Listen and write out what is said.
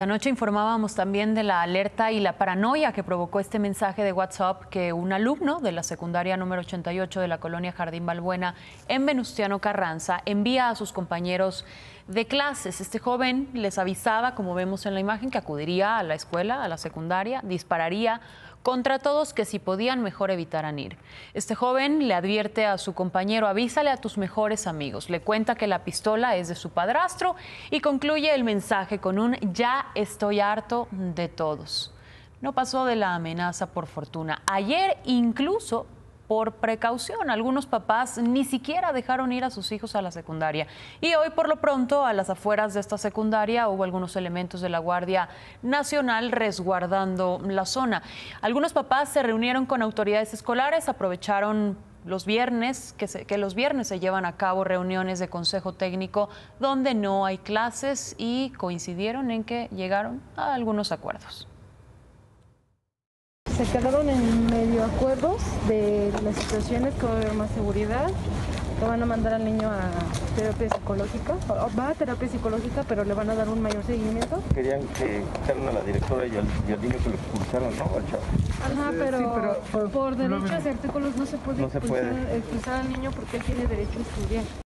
Anoche informábamos también de la alerta y la paranoia que provocó este mensaje de WhatsApp que un alumno de la secundaria número 88 de la colonia Jardín Balbuena en Venustiano Carranza envía a sus compañeros de clases. Este joven les avisaba, como vemos en la imagen, que acudiría a la escuela, a la secundaria, dispararía contra todos que si podían mejor evitaran ir. Este joven le advierte a su compañero, avísale a tus mejores amigos, le cuenta que la pistola es de su padrastro y concluye el mensaje con un ya estoy harto de todos. No pasó de la amenaza por fortuna. Ayer incluso por precaución. Algunos papás ni siquiera dejaron ir a sus hijos a la secundaria. Y hoy, por lo pronto, a las afueras de esta secundaria hubo algunos elementos de la Guardia Nacional resguardando la zona. Algunos papás se reunieron con autoridades escolares, aprovecharon los viernes, que, que, los viernes se llevan a cabo reuniones de consejo técnico donde no hay clases y coincidieron en que llegaron a algunos acuerdos se quedaron en medio acuerdos de las situaciones que va a haber más seguridad, que van a mandar al niño a terapia psicológica, va a terapia psicológica, pero le van a dar un mayor seguimiento. Querían que quitaran a la directora y al, y al niño que lo expulsaron, ¿no? Al chavo. Ajá, pero, sí, pero por, por derechos y artículos no se puede, no se puede. expulsar al niño porque él tiene derecho a estudiar.